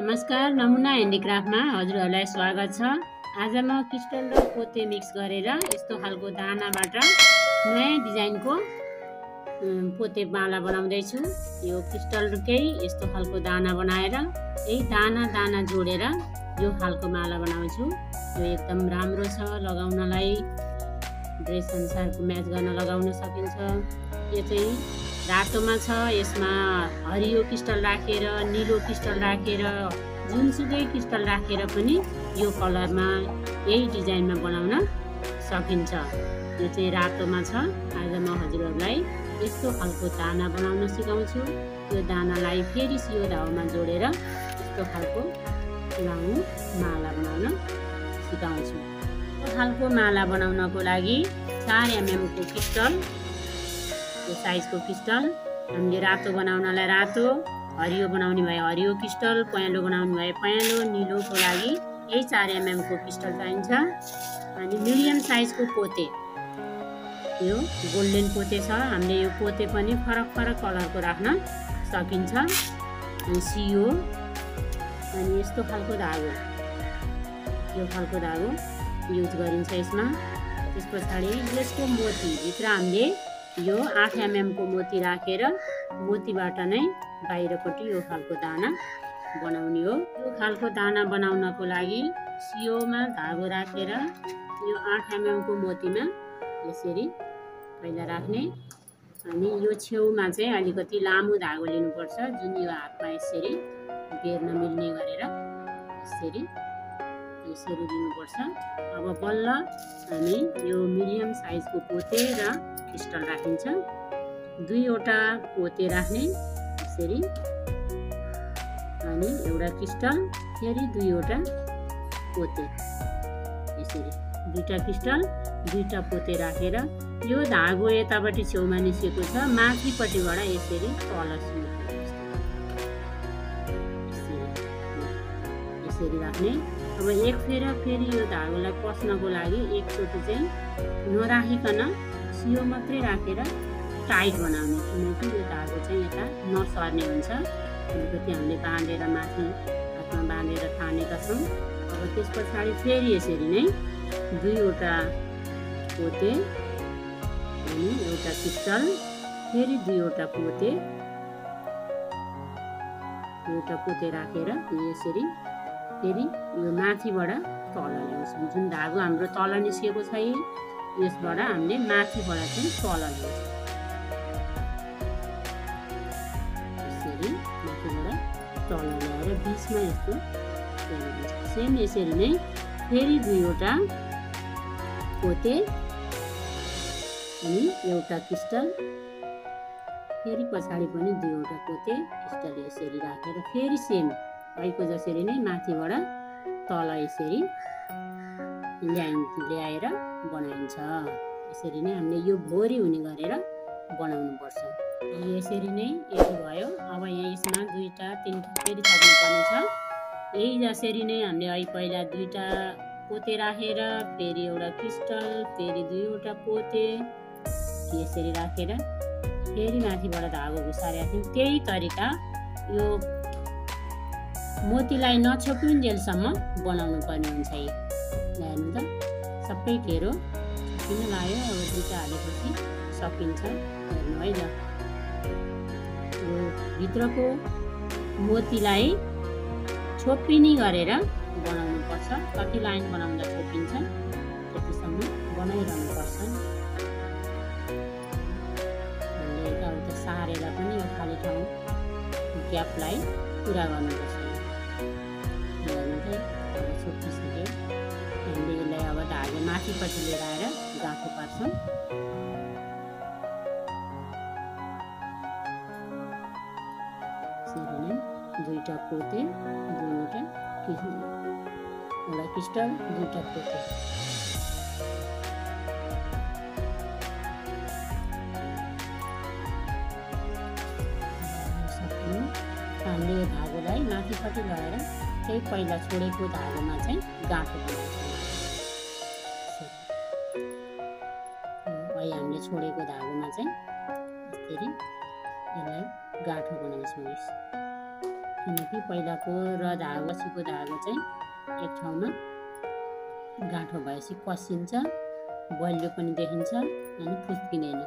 नमस्कार नमुना ह्यान्डिक्राफ्टमा हजुरहरूलाई स्वागत छ। आज म क्रिस्टल र पोते मिक्स गरेर यस्तो खालको दानाबाट नयाँ डिजाइनको पोते माला बनाउँदैछु। यो क्रिस्टलकै यस्तो खालको दाना बनाएर यही दाना दाना जोडेर यो खालको माला बनाउँछु। यो एकदम राम्रो छ लगाउनलाई ड्रेस अनुसारको म्याच गर्न लगाउन सकिन्छ। यो चाहिँ रातोमा छ यसमा हरियो क्रिस्टल राखेर निलो क्रिस्टल राखेर जुनसुकै क्रिस्टल राखेर पनि यो कलरमा यही डिजाइनमा बनाउन सकिन्छ। यो चाहिँ रातोमा छ। आज म हजुरहरूलाई यस्तो खालको दाना बनाउन सिकाउँछु। यो दानालाई फेरि सियो धाउमा जोडेर यस्तो खालको लामो माला बनाउन सिकाउँछु। खालको माला बनाउनको लागि चार एमएमको क्रिस्टल यो साइजको क्रिस्टल हामीले रातो बनाउनलाई रातो हरियो बनाउने भए हरियो क्रिस्टल पहेँलो बनाउनु भए पहेँलो निलोको लागि यही चार एमएमको क्रिस्टल चाहिन्छ। अनि मिडियम साइजको पोते। यो गोल्डन पोते छ। हामीले यो पोते पनि फरक फरक कलरको राख्न सकिन्छ। अनि सियो अनि यस्तो खालको धागो। यो खालको धागो युज गरिन्छ यसमा। त्यस पछाडि यसको मोतीभित्र हामीले यो आठ एमएमको मोती राखेर मोतीबाट नै बाहिरपट्टि यो खालको दाना बनाउने हो। यो खालको दाना बनाउनको लागि सियोमा धागो राखेर यो आठ एमएमको मोतीमा यसरी पहिला राख्ने। अनि यो छेउमा चाहिँ अलिकति लामो धागो लिनुपर्छ जुन यो हातमा यसरी बेर्न मिल्ने गरेर यसरी यसरी लिनुपर्छ अब बल्ल हामी यो मिडियम साइजको पोते र क्रिस्टल राखिन्छ। दुईवटा पोते राख्ने यसरी अनि एउटा क्रिस्टल फेरि दुईवटा पोते यसरी। दुईवटा क्रिस्टल दुईवटा पोते राखेर यो धागो यतापट्टि छेउमा निस्केको छ माथिपट्टिबाट यसरी तल यसरी राख्ने। अब एक फेर फेरि यो धागोलाई पस्नको लागि एकचोटि चाहिँ नराखिकन सियो मात्रै राखेर टाइट बनाउने किनकि यो धागो चाहिँ यता नसर्ने हुन्छ। अलिकति हामीले बाँधेर माथि हातमा बाँधेर तानेका छौँ। अब त्यस पछाडि फेरि यसरी नै दुईवटा पोते अनि एउटा क्रिस्टल फेरि दुईवटा पोते एउटा पोते राखेर यसरी फेरि यो माथिबाट तल ल्याउँछौँ। जुन धागो हाम्रो तल निस्केको छ यसबाट हामीले माथिबाट चाहिँ तल ल्याउँछौँ। यसरी माथिबाट तल ल्याएर बिचमा यस्तो सेम यसरी नै फेरि दुईवटा पोते अनि एउटा क्रिस्टल फेरि पछाडि पनि दुईवटा पोते क्रिस्टल यसरी राखेर फेरि सेम अहिलेको जसरी नै माथिबाट तल यसरी ल्याइ ल्याएर बनाइन्छ। यसरी नै हामीले यो भोरी हुने गरेर बनाउनुपर्छ। यसरी नै यति भयो। अब यहाँ यसमा दुईवटा तिनवटा फेरि थप्नुपर्ने छ यही जसरी नै हामीले अहिले पहिला दुईवटा पोते राखेर फेरि एउटा क्रिस्टल फेरि दुईवटा पोते यसरी राखेर फेरि माथिबाट धागो घुसारेका थियौँ। त्यही तरिका यो मोतीलाई नछोपिन्जेलसम्म बनाउनु पर्ने हुन्छ यो हेर्नु त। सबै घेरो किन लायो? अब दुइटा हालेपछि सकिन्छ हेर्नु है ल। यो भित्रको मोतीलाई छोपिनी गरेर बनाउनु पर्छ। कति लाइन बनाउँदा छोपिन्छ त्यतिसम्म बनाइरहनुपर्छ यताउता सारेर पनि यो खाली ठाउँ ग्यापलाई पुरा गर्नुपर्छ। माथिपट्टि लिएर आएर गाँठो पार्छौँ। दुईवटा पोते दुईवटा एउटा क्रिस्टल दुईवटा पोते। हामीले धागोलाई माथिपट्टि लगाएर त्यही पहिला छोडेको धागोमा चाहिँ गाँठो बनाउँछौँ। चाहिँ यसरी यसलाई गाँठो बनाउँछौँ यस किनकि पहिलाको र धागोसीको धागो चाहिँ एक ठाउँमा गाँठो भएपछि कसिन्छ बलियो पनि देखिन्छ अनि फुस्किँदैन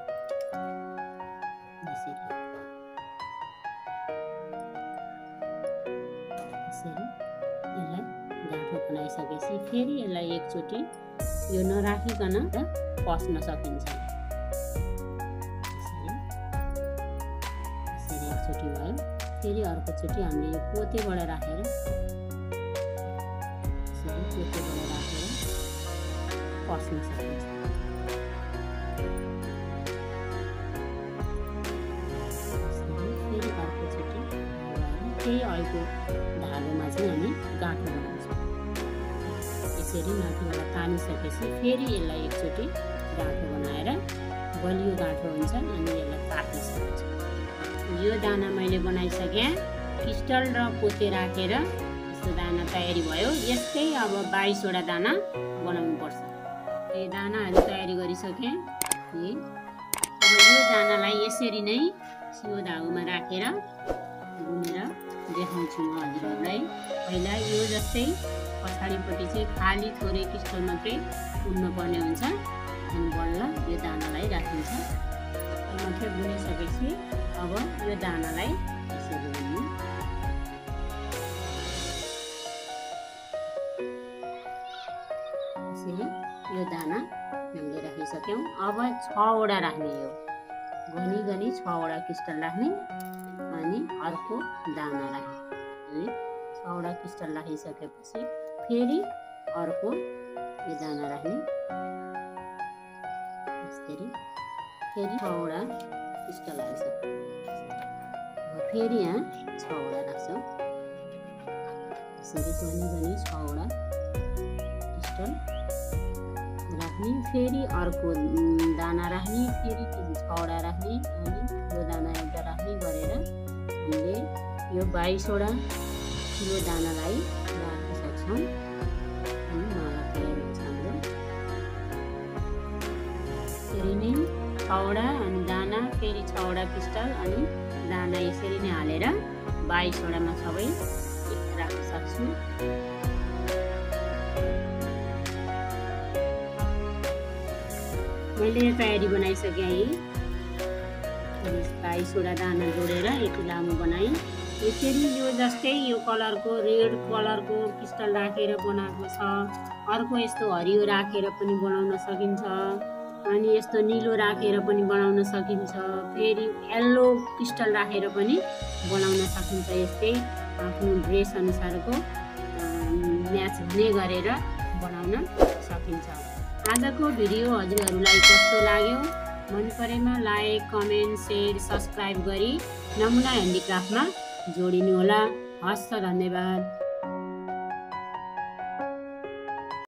यसरी यसलाई गाँठो बनाइसकेपछि फेरि यसलाई एकचोटि यो नराखिकन पस्न सकिन्छ एकचोटि भयो फेरि अर्कोचोटि हामीले यो पोतेबाट राखेर यसरी पोतेबाट राखेर पस्न सकिन्छ फेरि त्यही अहिलेको धागोमा चाहिँ हामी गाँठो बनाउँछौँ यसरी माथिबाट तानिसकेपछि फेरि यसलाई एकचोटि गाँठो बनाएर बलियो गाँठो हुन्छ अनि यसलाई काट्न सकिन्छ यो दाना मैले बनाइसकेँ। क्रिस्टल र पोते राखेर यस्तो दाना तयारी भयो। यस्तै अब बाइसवटा दाना बनाउनु पर्छ यो दानाहरू तयारी गरिसकेँ। अब यो दानालाई यसरी नै सियो धागोमा राखेर घुमेर देखाउँछु म हजुरहरूलाई। पहिला यो जस्तै पछाडिपट्टि चाहिँ खाली थोरै क्रिस्टल मात्रै उड्नुपर्ने हुन्छ। अनि बल्ल यो दानालाई राखिन्छ। मात्रै बुनिसकेपछि अब यो दानालाई यसरी यसरी यो दाना हामीले राखिसक्यौँ। अब छवटा राख्ने यो। घनी घनी छवटा क्रिस्टल राख्ने अनि अर्को दाना राख्ने है छवटा क्रिस्टल राखिसकेपछि फेरि अर्को यो दाना राख्ने। यसरी फेरि छवटा क्रिस्टल हाल्छ फेरि यहाँ छवटा राख्छौँ यसरी घनी घनी छवटा। क्रिस्टल राख्ने फेरि अर्को दाना राख्ने फेरि छवटा राख्ने अनि यो दाना एउटा राख्ने गरेर हामीले यो बाइसवटा किलो दानालाई राख्न सक्छौँ। अनि माला तयार हुन्छ हाम्रो। यसरी नै छवटा अनि फेरि छवटा क्रिस्टल अनि दाना यसरी नै हालेर बाइसवटामा सबै राख्न सक्छु। मैले तयारी बनाइसकेँ है। बाइसवटा दाना जोडेर यति लामो बनाएँ। यसरी यो जस्तै यो कलरको रेड कलरको क्रिस्टल राखेर बनाएको छ। अर्को यस्तो हरियो राखेर पनि बनाउन सकिन्छ। अनि यस्तो निलो राखेर पनि बनाउन सकिन्छ। फेरि यल्लो क्रिस्टल राखेर पनि बनाउन सकिन्छ यस्तै आफ्नो ड्रेस अनुसारको म्याच हुने गरेर बनाउन सकिन्छ। आजको भिडियो हजुरहरूलाई कस्तो लाग्यो? मन परेमा लाइक कमेन्ट सेयर सब्सक्राइब गरी नमुना ह्यान्डिक्राफ्टमा जोडिनुहोला। हस् धन्यवाद।